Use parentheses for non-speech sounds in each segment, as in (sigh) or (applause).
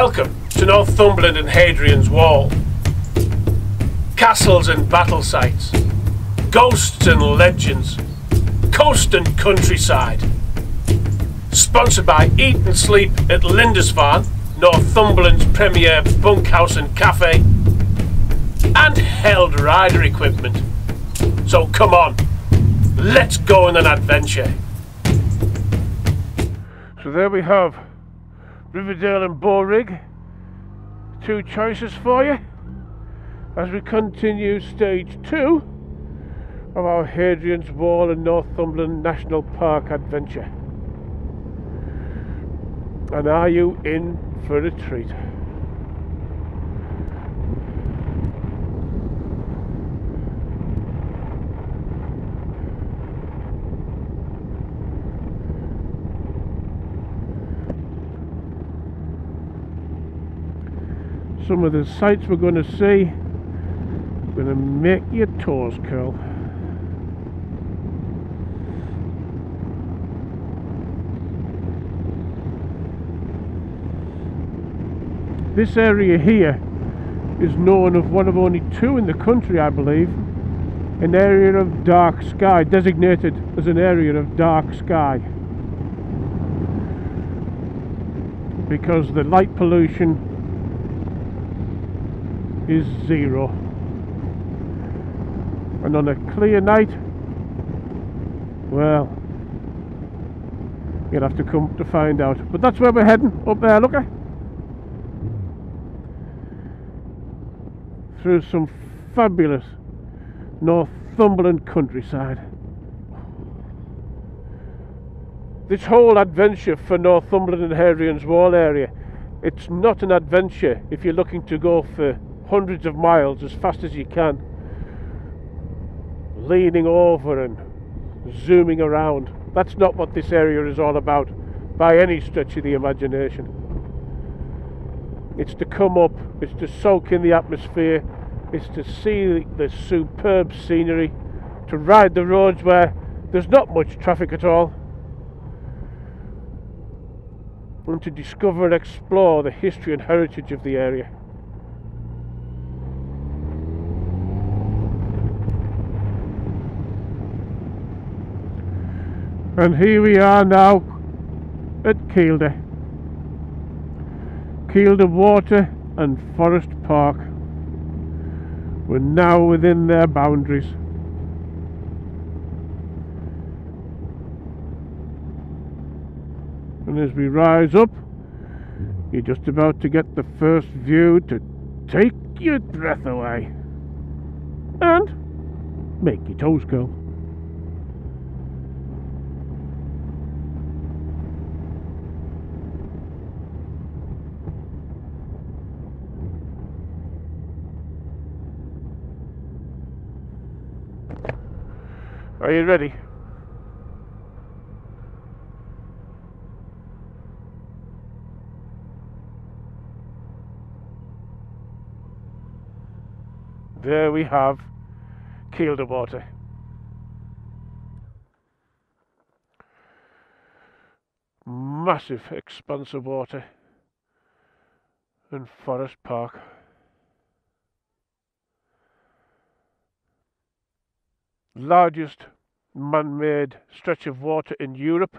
Welcome to Northumberland and Hadrian's Wall. Castles and battle sites, ghosts and legends, coast and countryside. Sponsored by Eat and Sleep at Lindisfarne, Northumberland's premier bunkhouse and cafe, and held rider equipment. So come on, let's go on an adventure. So there we have Riverdale and Borrig. Two choices for you as we continue stage two of our Hadrian's Wall and Northumberland National Park adventure. And are you in for a treat? Some of the sights we're going to see. Going to make your toes curl. This area here is known of one of only two in the country I believe. An area of dark sky designated as an area of dark sky. Because the light pollution is zero. And on a clear night well you'll have to come to find out. But that's where we're heading up there look at through some fabulous Northumberland countryside. This whole adventure for Northumberland and Hadrian's Wall area it's not an adventure if you're looking to go for hundreds of miles as fast as you can, leaning over and zooming around. That's not what this area is all about by any stretch of the imagination. It's to come up, it's to soak in the atmosphere, it's to see the superb scenery, to ride the roads where there's not much traffic at all, and to discover and explore the history and heritage of the area. And here we are now at Kielder. Kielder Water and Forest Park. We're now within their boundaries. And as we rise up, you're just about to get the first view to take your breath away and make your toes curl. Are you ready? There we have Kielder Water. Massive expanse of water and Forest Park. Largest man-made stretch of water in Europe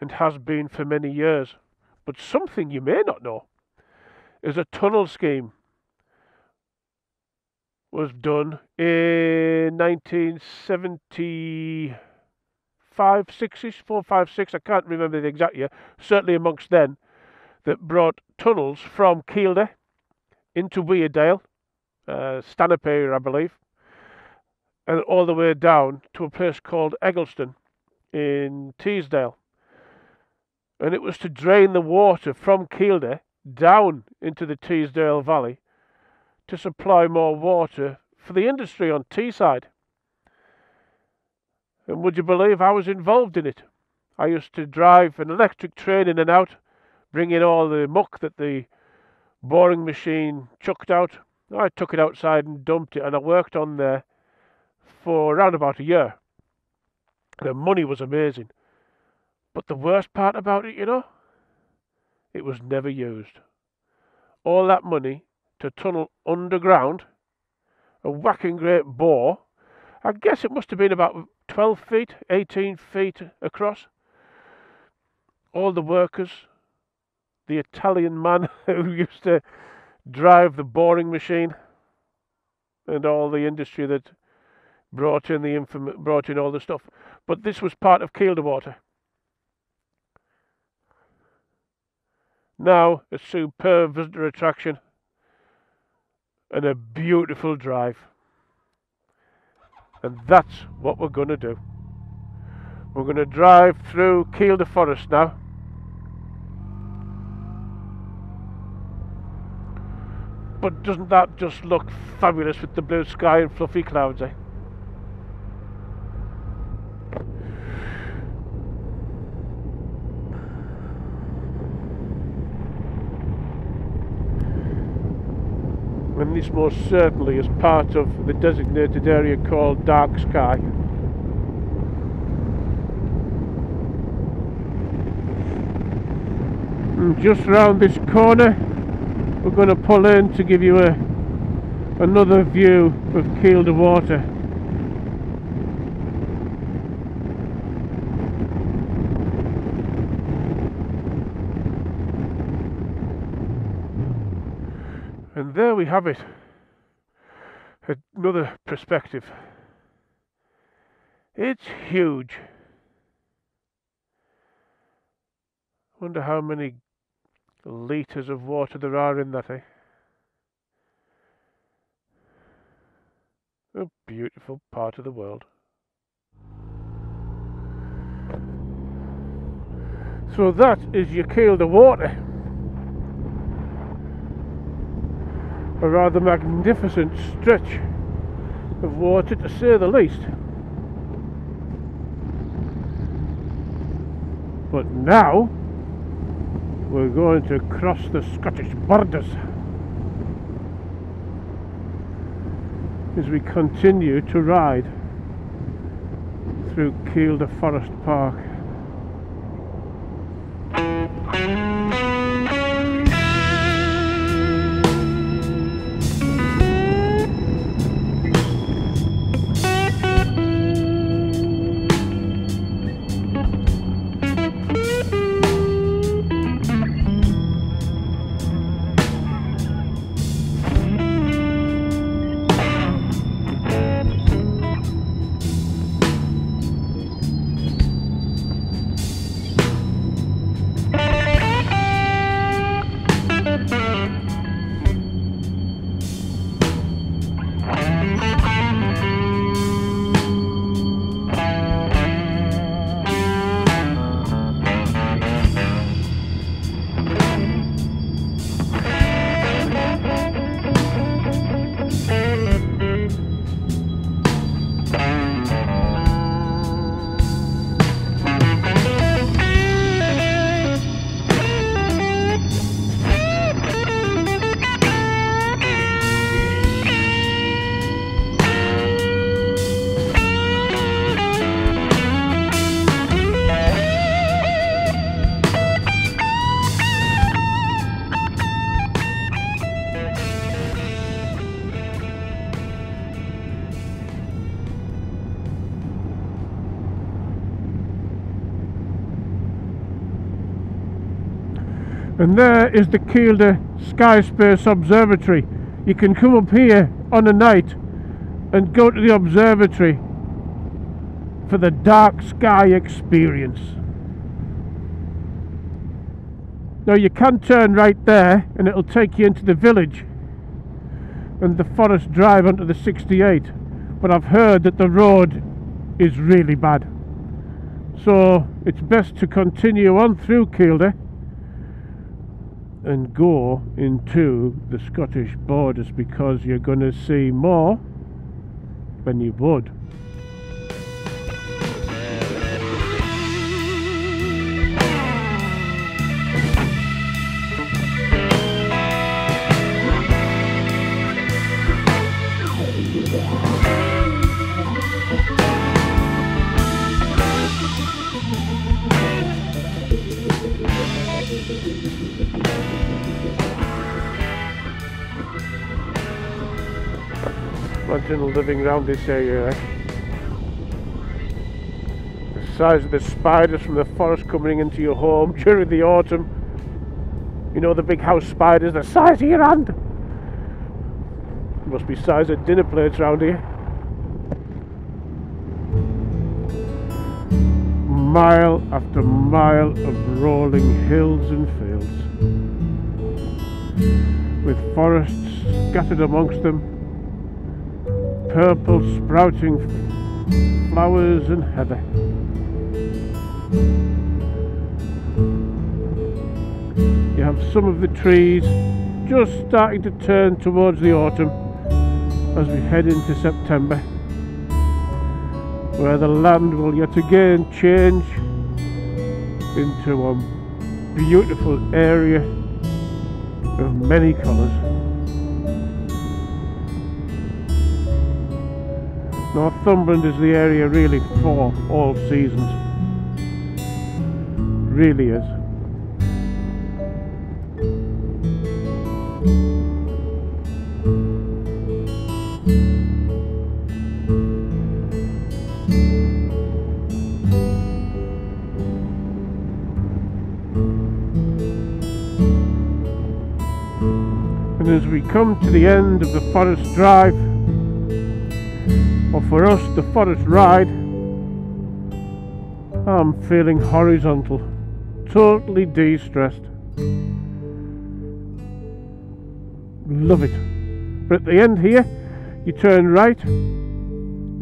and has been for many years. But something you may not know is a tunnel scheme was done in 1975, 6ish, 4, 5, 6, I can't remember the exact year, certainly amongst then, that brought tunnels from Kielder into Weardale, uh, Stanhope area, I believe, and all the way down to a place called Eggleston in Teesdale. And it was to drain the water from Kielder down into the Teesdale Valley to supply more water for the industry on Teesside. And would you believe I was involved in it? I used to drive an electric train in and out, bringing all the muck that the boring machine chucked out. I took it outside and dumped it, and I worked on there for around about a year. The money was amazing. But the worst part about it, you know, it was never used. All that money to tunnel underground, a whacking great bore. I guess it must have been about 12 feet, 18 feet across. All the workers, the Italian man (laughs) who used to drive the boring machine, and all the industry that brought in the inform- brought in all the stuff. But this was part of Kielder Water. Now a superb visitor attraction and a beautiful drive. And that's what we're going to do. We're going to drive through Kielder Forest now. But doesn't that just look fabulous with the blue sky and fluffy clouds, eh? And this most certainly is part of the designated area called Dark Sky. And just round this corner we're going to pull in to give you a another view of Kielder Water. And there we have it. Another perspective. It's huge. Wonder how many litres of water there are in that, eh? A beautiful part of the world. So that is your Kielder Water. A rather magnificent stretch of water to say the least. But now we're going to cross the Scottish borders as we continue to ride through Kielder Forest Park. And there is the Kielder Sky Space Observatory. You can come up here on a night and go to the observatory for the dark sky experience. Now you can turn right there and it'll take you into the village and the forest drive onto the 68 but I've heard that the road is really bad so it's best to continue on through Kielder and go into the Scottish borders because you're going to see more than you would. Living around this area. The size of the spiders from the forest coming into your home during the autumn. You know the big house spiders, the size of your hand. Must be size of dinner plates around here. Mile after mile of rolling hills and fields. With forests scattered amongst them. Purple sprouting flowers and heather. You have some of the trees just starting to turn towards the autumn as we head into September where the land will yet again change into a beautiful area of many colours. Northumberland is the area really for all seasons. Really is. And as we come to the end of the Forest Drive, or for us the Forest Ride, I'm feeling horizontal, totally de-stressed. Love it. But at the end here, you turn right,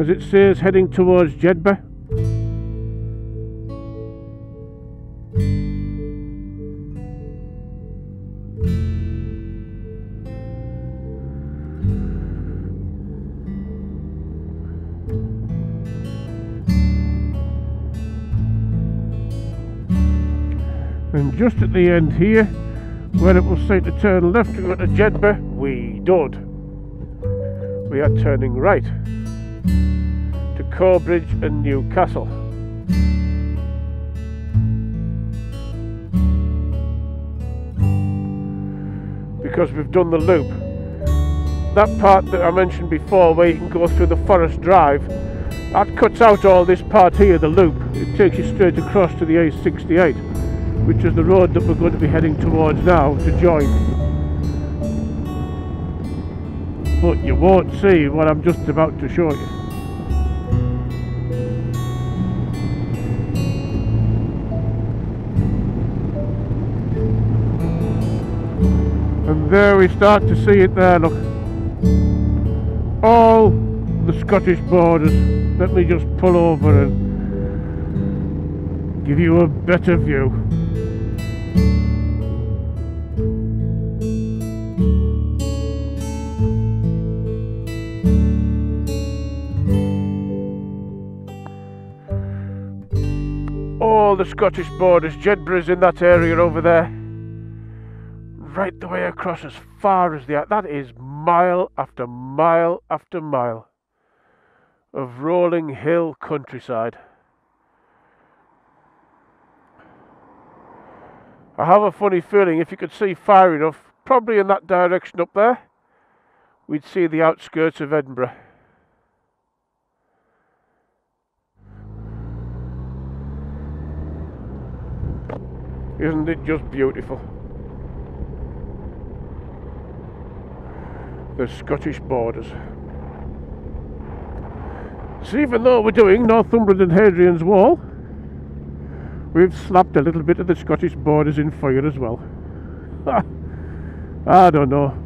as it says heading towards Jedburgh. Just at the end here, where it will say to turn left to go to Jedburgh, we don't. We are turning right to Corbridge and Newcastle. Because we've done the loop. That part that I mentioned before where you can go through the Forest Drive, that cuts out all this part here, the loop. It takes you straight across to the A68 which is the road that we're going to be heading towards now to join. But you won't see what I'm just about to show you. And there we start to see it there, look. All the Scottish borders. Let me just pull over and give you a better view. All the Scottish borders. Jedburgh's in that area over there. Right the way across as far as the... That is mile after mile after mile of rolling hill countryside. I have a funny feeling if you could see far enough, probably in that direction up there, we'd see the outskirts of Edinburgh. Isn't it just beautiful? The Scottish borders. So even though we're doing Northumberland and Hadrian's Wall, we've slapped a little bit of the Scottish borders in fire as well. (laughs) I don't know.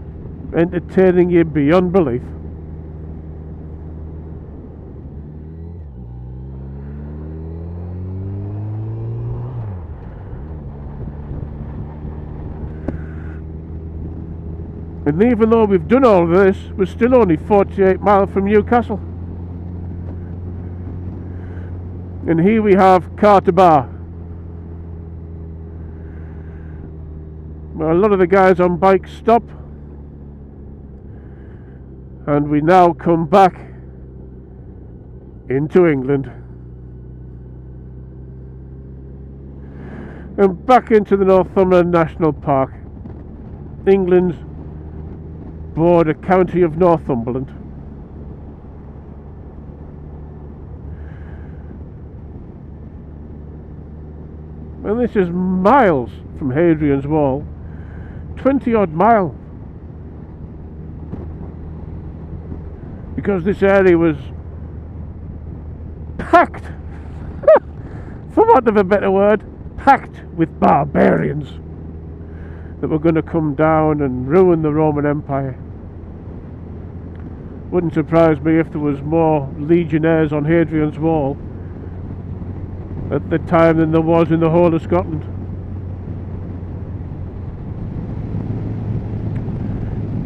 Entertaining you beyond belief. And even though we've done all this, we're still only 48 miles from Newcastle. And here we have Carter Bar. Well, a lot of the guys on bikes stop. And we now come back into England. And back into the Northumberland National Park. England's border county of Northumberland. And this is miles from Hadrian's Wall, 20 odd mile. Because this area was packed, (laughs) for want of a better word, packed with barbarians that were going to come down and ruin the Roman Empire. Wouldn't surprise me if there was more legionnaires on Hadrian's Wall at the time than there was in the whole of Scotland.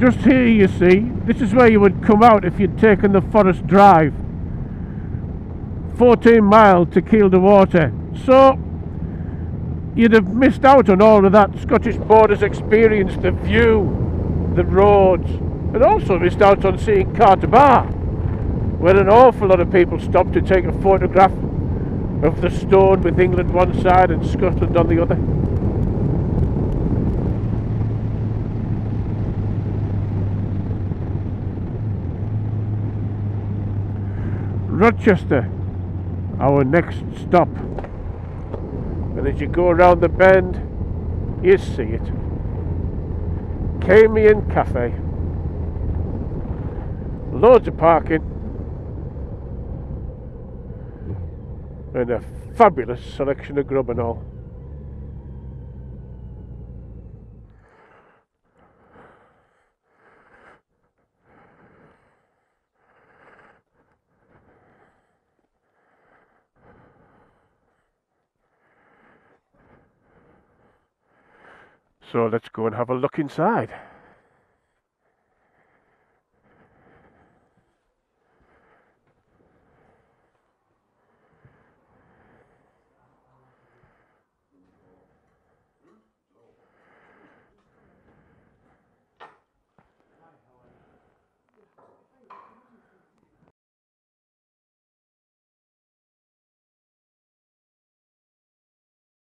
Just here you see, this is where you would come out if you'd taken the Forest Drive. 14 miles to Kielder Water. So you'd have missed out on all of that Scottish Borders experience, the view, the roads, and also missed out on seeing Carter Bar, where an awful lot of people stopped to take a photograph of the stone with England one side and Scotland on the other. Rochester, our next stop. And as you go around the bend, you see it. Camion Cafe. Loads of parking. And a fabulous selection of grub and all. So let's go and have a look inside.